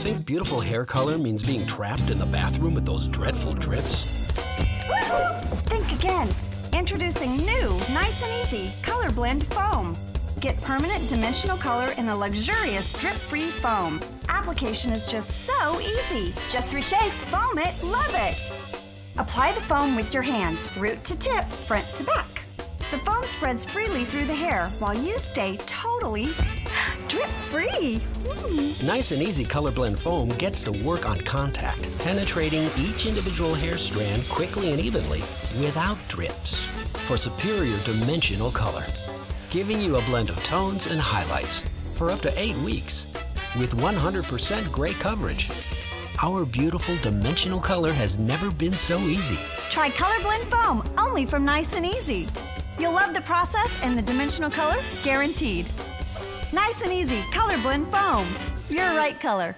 Think beautiful hair color means being trapped in the bathroom with those dreadful drips? Think again. Introducing new, nice and easy Color Blend Foam. Get permanent dimensional color in a luxurious drip-free foam. Application is just so easy. Just three shakes, foam it, love it. Apply the foam with your hands, root to tip, front to back. The foam spreads freely through the hair while you stay totally drip-free. Mm. Nice and easy Color Blend Foam gets to work on contact, penetrating each individual hair strand quickly and evenly without drips for superior dimensional color, giving you a blend of tones and highlights for up to eight weeks with 100% gray coverage. Our beautiful dimensional color has never been so easy. Try Color Blend Foam, only from Nice and Easy. You'll love the process and the dimensional color, guaranteed. Nice and easy, Color Blend Foam. Your right color.